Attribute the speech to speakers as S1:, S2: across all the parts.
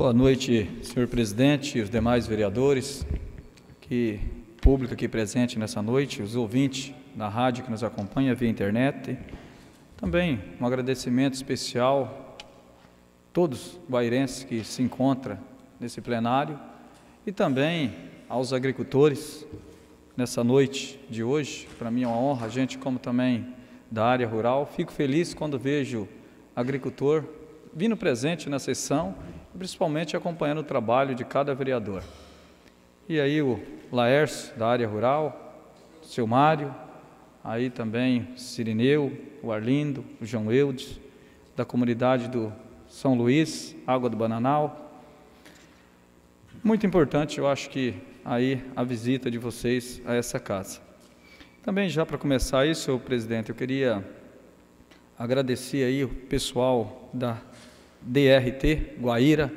S1: Boa noite, senhor presidente e os demais vereadores, que público aqui presente nessa noite, os ouvintes da rádio que nos acompanha via internet. Também um agradecimento especial a todos os guairenses que se encontram nesse plenário e também aos agricultores nessa noite de hoje. Para mim é uma honra, a gente como também da área rural, fico feliz quando vejo agricultor vindo presente na sessão principalmente acompanhando o trabalho de cada vereador. E aí o Laércio, da área rural, o seu Mário, aí também o Sirineu, o Arlindo, o João Eudes, da comunidade do São Luís, Água do Bananal. Muito importante, eu acho que aí a visita de vocês a essa casa. Também já para começar aí, senhor presidente, eu queria agradecer aí o pessoal da DRT, Guaíra,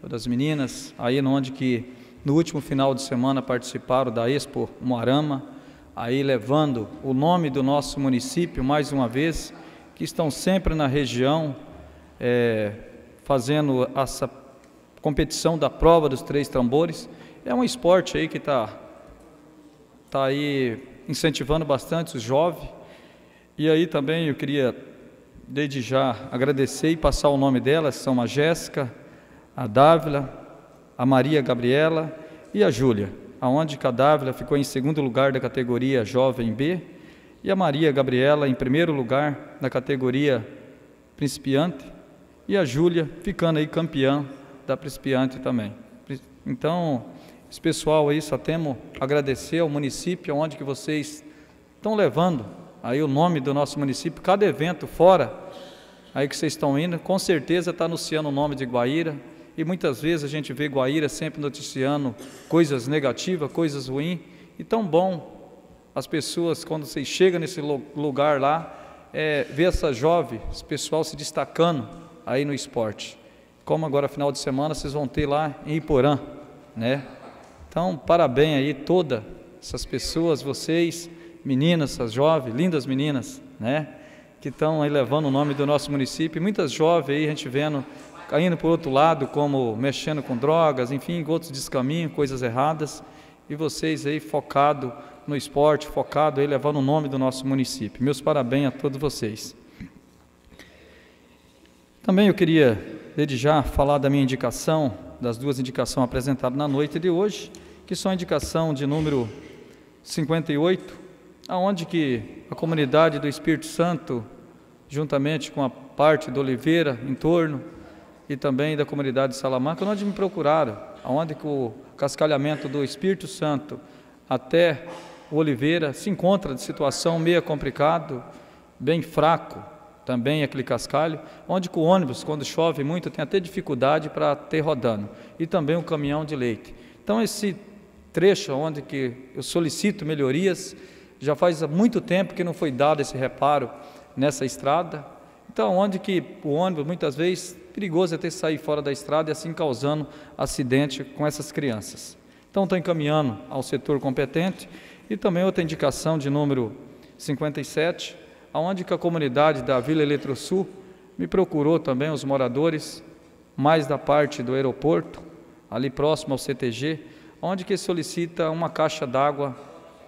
S1: todas as meninas, aí onde que no último final de semana participaram da Expo Moarama, aí levando o nome do nosso município mais uma vez, que estão sempre na região é, fazendo essa competição da prova dos três tambores. É um esporte aí que está tá aí incentivando bastante os jovens. E aí também eu queria desde já agradecer e passar o nome delas, são a Jéssica, a Dávila, a Maria Gabriela e a Júlia, aonde que a Dávila ficou em segundo lugar da categoria Jovem B e a Maria Gabriela em primeiro lugar na categoria Principiante e a Júlia ficando aí campeã da Principiante também. Então, esse pessoal aí só temos agradecer ao município onde que vocês estão levando aí o nome do nosso município, cada evento fora aí que vocês estão indo, com certeza está anunciando o nome de Guaíra, e muitas vezes a gente vê Guaíra sempre noticiando coisas negativas, coisas ruins, e tão bom as pessoas, quando vocês chegam nesse lugar lá, é, ver essa jovem, esse pessoal se destacando aí no esporte. Como agora, final de semana, vocês vão ter lá em Iporã, né? Então, parabéns aí todas essas pessoas, vocês, meninas, essas jovens, lindas meninas, né? Que estão aí levando o nome do nosso município. Muitas jovens aí, a gente vendo, caindo por outro lado, como mexendo com drogas, enfim, outros descaminhos, coisas erradas. E vocês aí focado no esporte, focado aí levando o nome do nosso município. Meus parabéns a todos vocês. Também eu queria, desde já, falar da minha indicação, das duas indicações apresentadas na noite de hoje, que são a indicação de número 58, aonde que a comunidade do Espírito Santo, juntamente com a parte do Oliveira em torno e também da comunidade de Salamanca, onde me procuraram, aonde que o cascalhamento do Espírito Santo até o Oliveira se encontra de situação meio complicado, bem fraco, também aquele cascalho, onde que o ônibus, quando chove muito, tem até dificuldade para ter rodando, e também o caminhão de leite. Então esse trecho onde que eu solicito melhorias, já faz muito tempo que não foi dado esse reparo nessa estrada. Então, onde que o ônibus, muitas vezes, perigoso é ter sair fora da estrada e assim causando acidente com essas crianças. Então, estou encaminhando ao setor competente e também outra indicação de número 57, aonde que a comunidade da Vila Eletrosul me procurou também, os moradores, mais da parte do aeroporto, ali próximo ao CTG, onde que solicita uma caixa d'água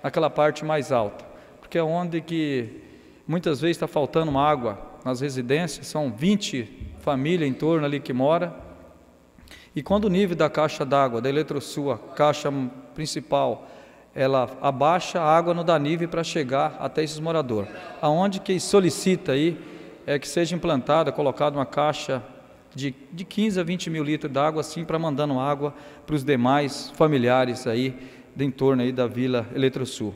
S1: naquela parte mais alta, porque é onde que muitas vezes está faltando água nas residências, são 20 famílias em torno ali que mora, e quando o nível da caixa d'água, da Eletrosul, caixa principal, ela abaixa, a água não dá nível para chegar até esses moradores. Aonde que solicita aí é que seja implantada, colocada uma caixa de, de 15 a 20 mil litros de água, assim, para mandando água para os demais familiares aí de entorno aí da Vila Eletrosul.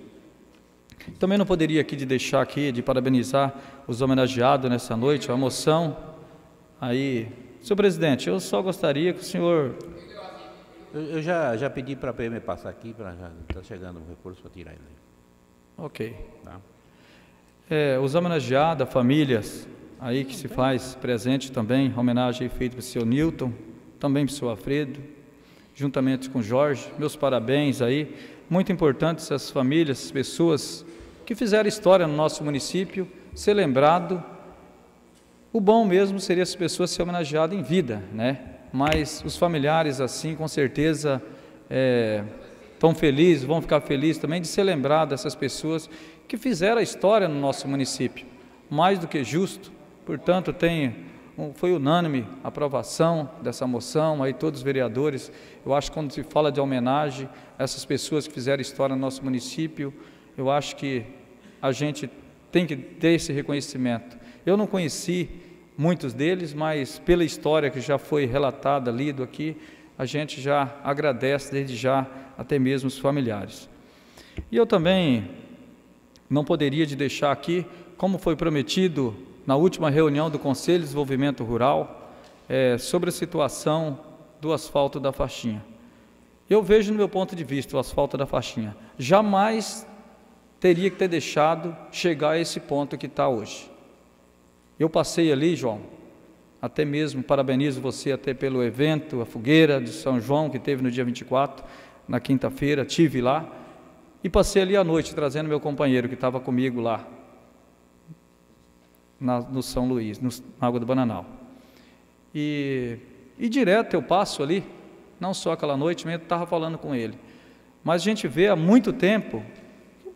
S1: Também não poderia aqui de deixar aqui de parabenizar os homenageados nessa noite, a moção. Aí, senhor presidente, eu só gostaria que o senhor
S2: eu, eu já, já pedi para a PM passar aqui, para já está chegando um recurso para tirar ele.
S1: Ok. Tá. É, os homenageados, famílias aí que se faz presente também, homenagem feita para o senhor Newton, também para o senhor Alfredo, juntamente com Jorge. Meus parabéns aí. Muito importante essas famílias, pessoas que fizeram história no nosso município, ser lembrado. O bom mesmo seria as pessoas ser homenageadas em vida, né? Mas os familiares, assim, com certeza é, estão felizes, vão ficar felizes também de ser lembrado dessas pessoas que fizeram a história no nosso município. Mais do que justo, portanto, tem foi unânime a aprovação dessa moção, aí todos os vereadores, eu acho que quando se fala de homenagem a essas pessoas que fizeram história no nosso município, eu acho que a gente tem que ter esse reconhecimento. Eu não conheci muitos deles, mas pela história que já foi relatada, lido aqui, a gente já agradece desde já até mesmo os familiares. E eu também não poderia de deixar aqui, como foi prometido na última reunião do Conselho de Desenvolvimento Rural, é, sobre a situação do asfalto da faixinha. Eu vejo no meu ponto de vista o asfalto da faixinha. Jamais teria que ter deixado chegar a esse ponto que está hoje. Eu passei ali, João, até mesmo parabenizo você até pelo evento, a fogueira de São João que teve no dia 24, na quinta-feira, tive lá e passei ali à noite trazendo meu companheiro que estava comigo lá na, no São Luís, no, na Água do Bananal. E, e direto eu passo ali, não só aquela noite, mesmo estava falando com ele. Mas a gente vê há muito tempo,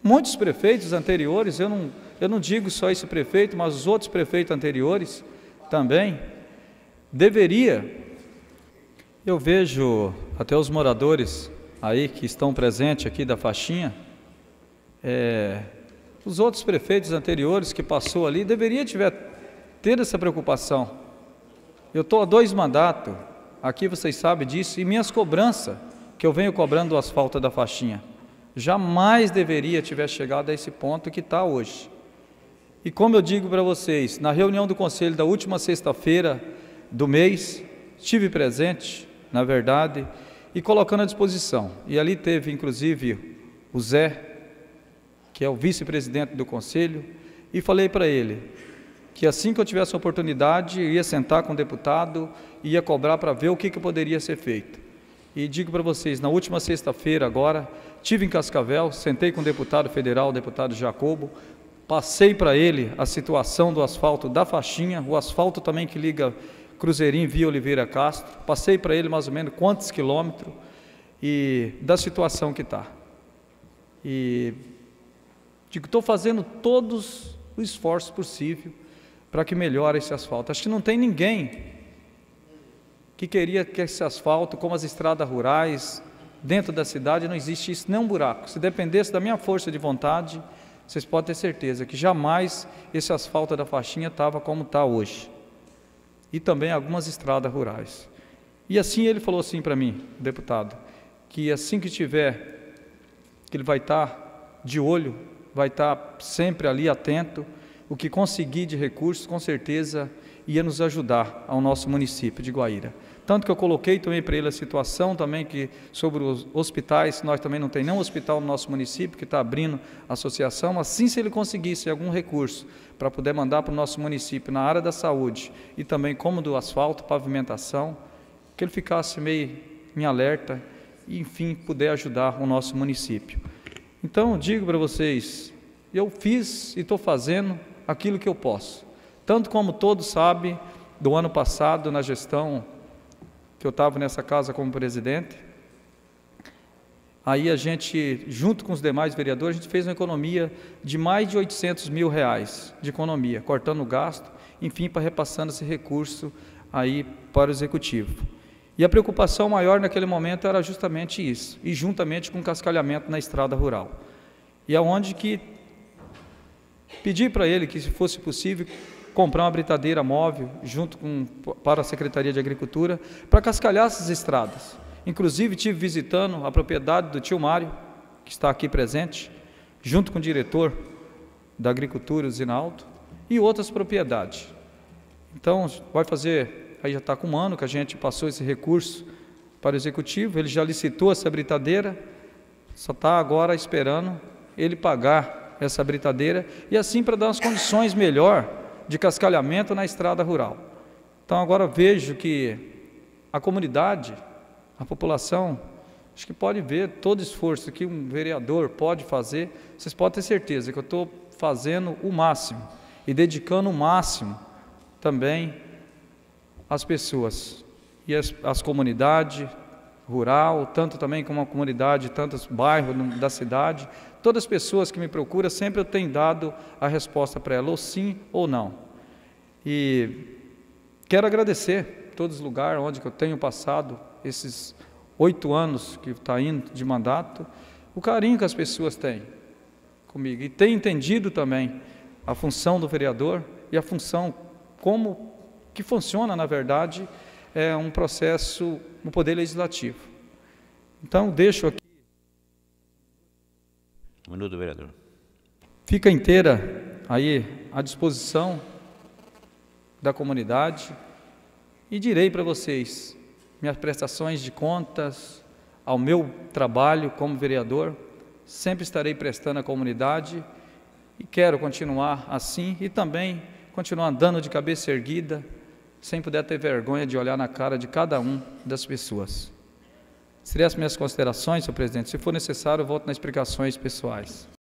S1: muitos prefeitos anteriores, eu não, eu não digo só esse prefeito, mas os outros prefeitos anteriores também, deveria, eu vejo até os moradores aí que estão presentes aqui da faixinha, é, os outros prefeitos anteriores que passou ali deveria tiver ter essa preocupação. Eu estou há dois mandatos, aqui vocês sabem disso, e minhas cobranças, que eu venho cobrando do asfalto da faixinha, jamais deveria tiver chegado a esse ponto que está hoje. E como eu digo para vocês, na reunião do conselho da última sexta-feira, do mês, estive presente, na verdade, e colocando à disposição. E ali teve, inclusive, o Zé, que é o vice-presidente do conselho, e falei para ele que assim que eu tivesse a oportunidade, ia sentar com o deputado ia cobrar para ver o que, que poderia ser feito. E digo para vocês, na última sexta-feira agora, tive em Cascavel, sentei com o deputado federal, o deputado Jacobo, passei para ele a situação do asfalto da faixinha, o asfalto também que liga Cruzeirinho via Oliveira Castro, passei para ele mais ou menos quantos quilômetros e da situação que está. E digo, estou fazendo todos os esforços possíveis para que melhore esse asfalto. Acho que não tem ninguém que queria que esse asfalto, como as estradas rurais, dentro da cidade, não existe isso, nem um buraco. Se dependesse da minha força de vontade, vocês podem ter certeza que jamais esse asfalto da faixinha estava como está hoje e também algumas estradas rurais. E assim ele falou assim para mim, deputado, que assim que tiver, que ele vai estar tá de olho, vai estar sempre ali atento, o que conseguir de recursos, com certeza ia nos ajudar ao nosso município de Guaíra. Tanto que eu coloquei também para ele a situação também que sobre os hospitais, nós também não tem nenhum hospital no nosso município que está abrindo associação, assim se ele conseguisse algum recurso para poder mandar para o nosso município na área da saúde e também como do asfalto, pavimentação, que ele ficasse meio em alerta e enfim puder ajudar o nosso município. Então digo para vocês, eu fiz e estou fazendo aquilo que eu posso. Tanto como todos sabem, do ano passado, na gestão que eu estava nessa casa como presidente. Aí a gente, junto com os demais vereadores, a gente fez uma economia de mais de 800 mil reais de economia, cortando o gasto, enfim, para repassando esse recurso aí para o executivo. E a preocupação maior naquele momento era justamente isso, e juntamente com o cascalhamento na estrada rural. E aonde que pedi para ele que, se fosse possível, comprar uma britadeira móvel junto com para a Secretaria de Agricultura para cascalhar essas estradas. Inclusive tive visitando a propriedade do tio Mário, que está aqui presente, junto com o diretor da Agricultura, o Zinaldo, e outras propriedades. Então, vai fazer, aí já está com um ano que a gente passou esse recurso para o executivo, ele já licitou essa britadeira, só está agora esperando ele pagar essa britadeira e assim para dar as condições melhor de cascalhamento na estrada rural. Então agora vejo que a comunidade, a população, acho que pode ver todo esforço que um vereador pode fazer, vocês podem ter certeza que eu estou fazendo o máximo e dedicando o máximo também às pessoas. e as, as comunidades rural, tanto também como a comunidade, tantos bairros da cidade, todas as pessoas que me procuram, sempre eu tenho dado a resposta para elas, ou sim ou não. E quero agradecer todos os lugares onde eu tenho passado esses oito anos que está indo de mandato, o carinho que as pessoas têm comigo e têm entendido também a função do vereador e a função como que funciona na verdade é um processo no poder legislativo. Então deixo aqui.
S2: Um minuto, vereador.
S1: Fica inteira aí à disposição da comunidade e direi para vocês minhas prestações de contas ao meu trabalho como vereador, sempre estarei prestando à comunidade e quero continuar assim e também continuar andando de cabeça erguida, sem poder ter vergonha de olhar na cara de cada um das pessoas. Seriam as minhas considerações, senhor presidente. Se for necessário, eu volto nas explicações pessoais.